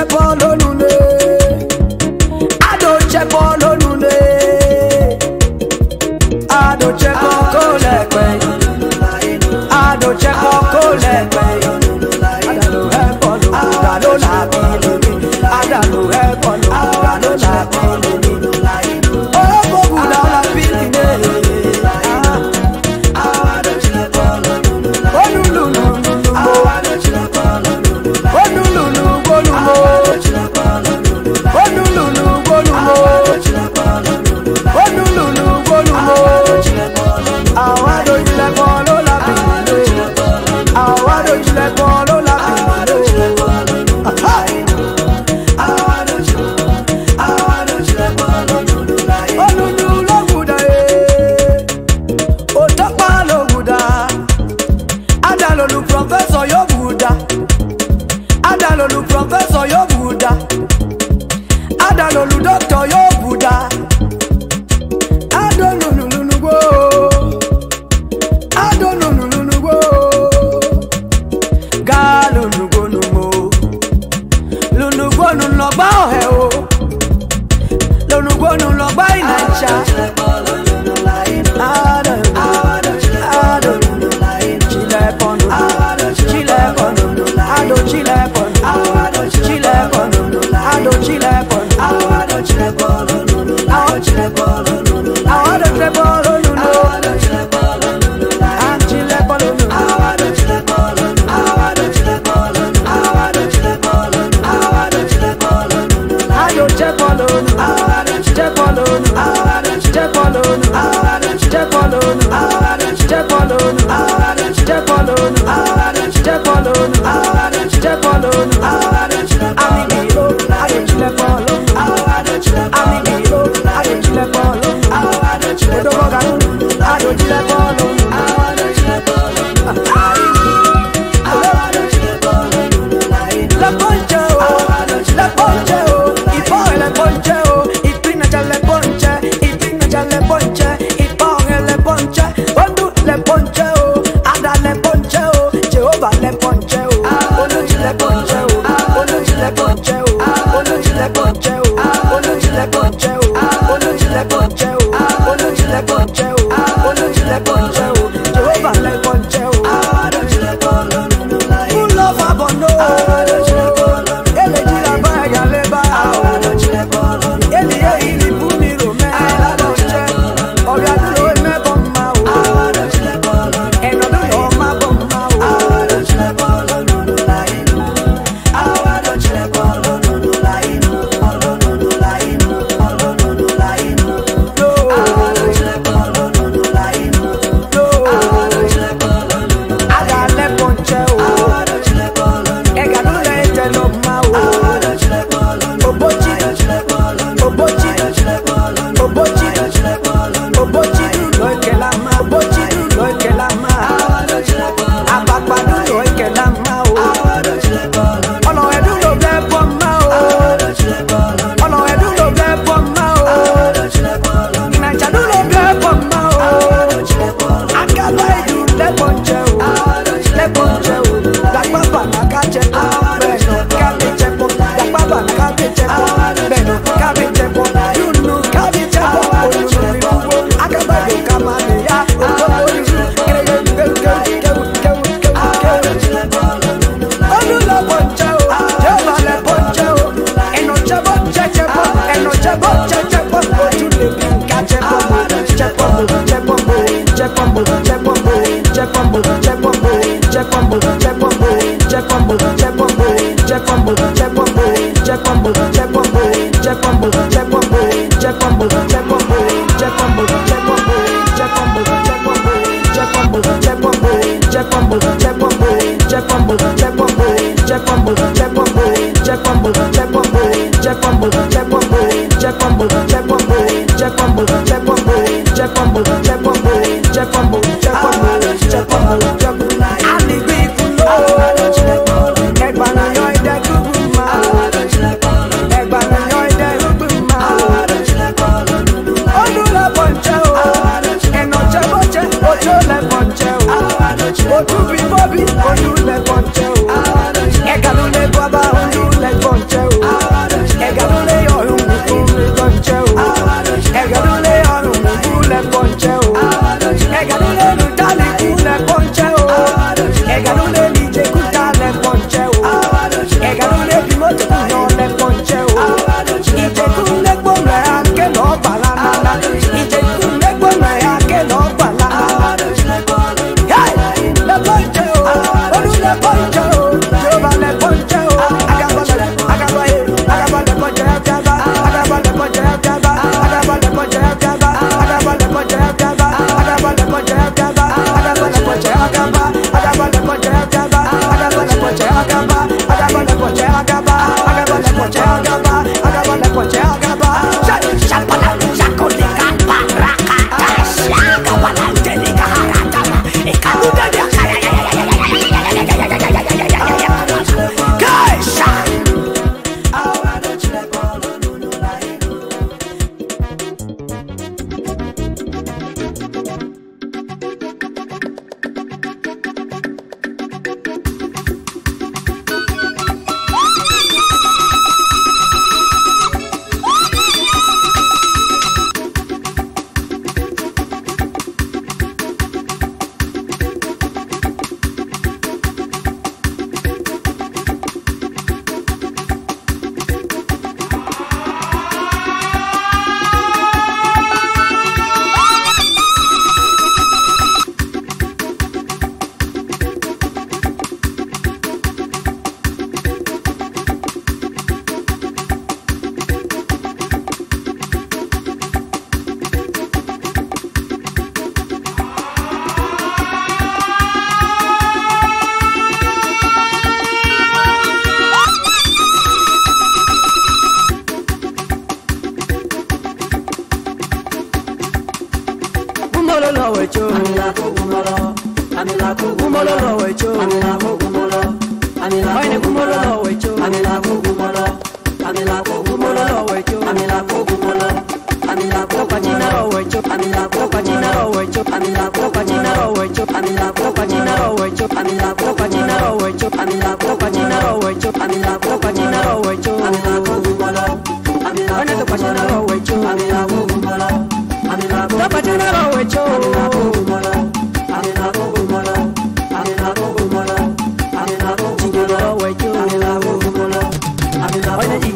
step all on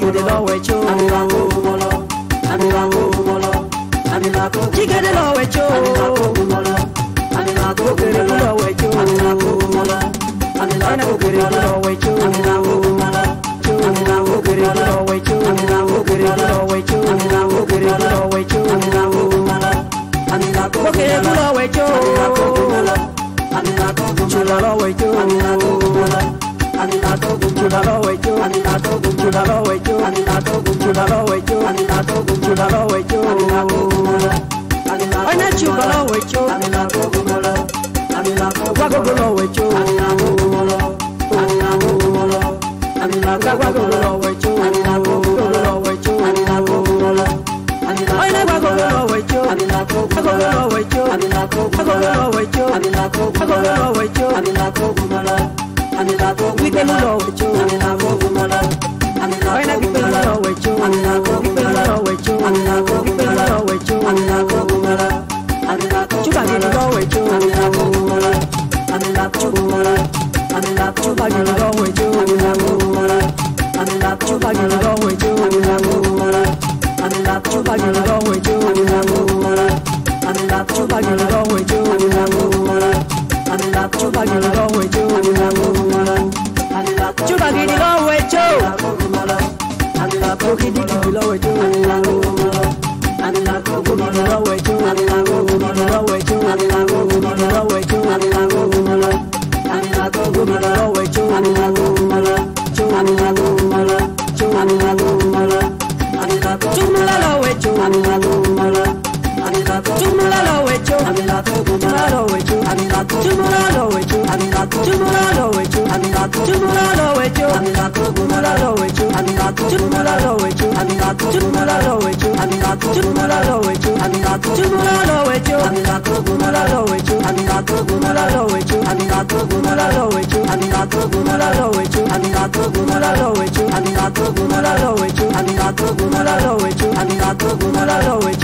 jigede lọ́wọ́ ẹjọ́. Àmìlàkó ògùnmọ̀lọ́. Àmìlàkó ògùnmọ̀lọ́. Àmìlàkó. Jigede lọ́wọ́ ẹjọ́. Àmìlàkó ògùnmọ̀lọ́. Àmìlàkó ògùnmọ̀lọ́. lọ́wọ́ ẹjọ́. Àmìlàkó ògùnmọ̀lọ́. Àmìlàkó ògùnmọ̀lọ́. lọ́wọ́ ẹjọ́. Àmìlàkó ògùnmọ̀lọ́. Àmìlàkó ògùnmọ̀lọ́. lọ́wọ́ ẹjọ́. do ògùnmọ̀lọ́. lọ́wọ́ ẹjọ́. Àmìlàkó ògùnmọ̀lọ́. lọ́wọ́ ẹjọ́. Àmìlàkó ògùnmọ̀lọ́. Àmìlàkó ògùnmọ̀lọ́. lọ́wọ́ ẹjọ́. Àmìlàkó ògùnmọ̀lọ́. Àmìlàkó ògùnmọ̀lọ́. lọ́wọ́ ẹjọ́. Àmìlàkó అని నాతో గుంచుడలో వైద్యు అని నాతో గుంచుడలో వైద్యు అని నాతో గుంచుడలో వైద్యు అని నాతో గుంచుడలో వైద్యు అని నాతో అని నా చూపలో వైద్యు అని నాతో గుండలో అని నాతో వగులో వైద్యు అని నాతో గుండలో అని నాతో గుండలో అని నాతో వగులో వైద్యు అని నాతో గుండలో వైద్యు అని నాతో గుండలో అని నాతో వగులో వైద్యు అని నాతో వగులో వైద్యు అని నాతో వగులో వైద్యు అని నాతో వగులో వైద్యు అని నాతో 八年了 Chumula lo wecho Chumula lo wecho Chumula lo wecho Chumula lo wecho Chumula lo wecho Chumula lo wecho Chumula lo wecho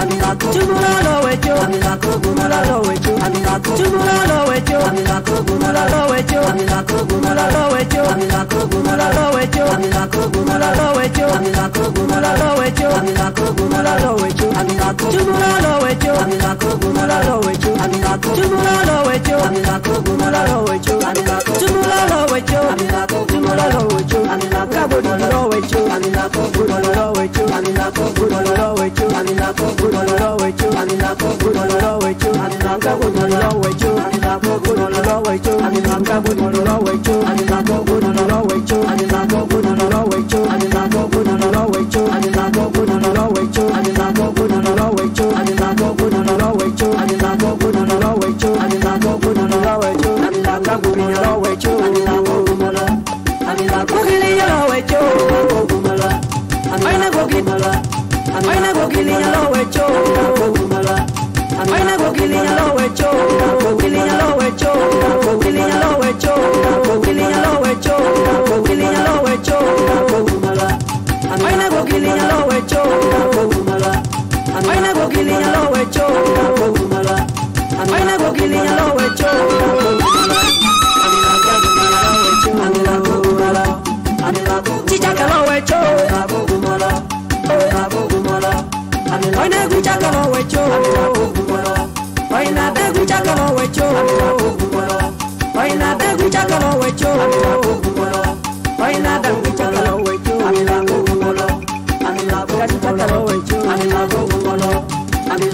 Tumulalo wecho Mulalo wecho Tumulalo wecho Mulalo wecho Mulalo wecho Mulalo wecho Mulalo wecho Mulalo wecho Mulalo wecho Tumulalo wecho Mulalo wecho Tumulalo wecho Mulalo wecho Tumulalo wecho Tumulalo wecho Kabodi wecho I'm not going to ya lo he hecho. Ay, na gokili ya lo he hecho. Chichaka lo he hecho. Ay, na guchaka lo he hecho. Ay, na de guchaka lo he hecho. Ay, na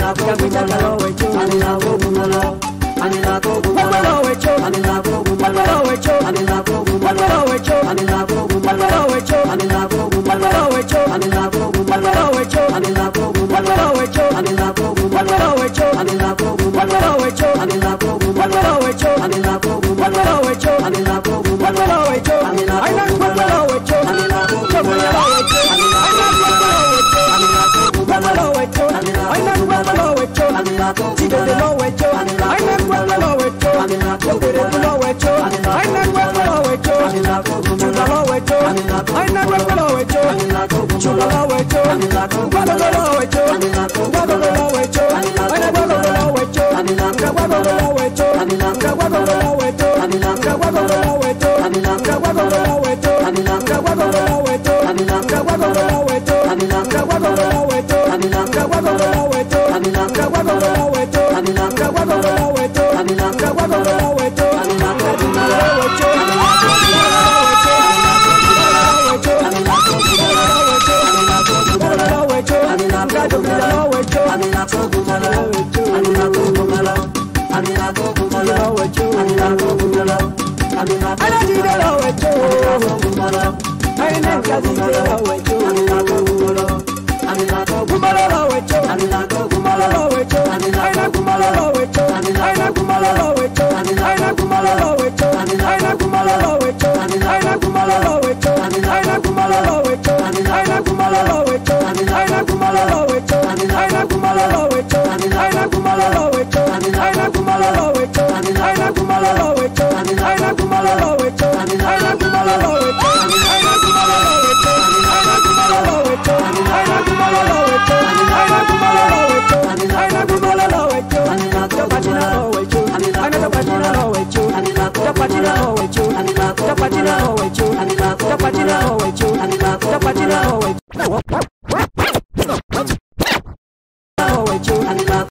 I'm in love. Igbo dị n'ọwa echo anyị na-ekwe ekwe n'ọwa echo Okwere bụ n'ọwa echo anyị na-ekwe ekwe n'ọwa echo Chapati tapatira owechu oh, tapatira owechu oh, tapatira owechu oh, tapatira owechu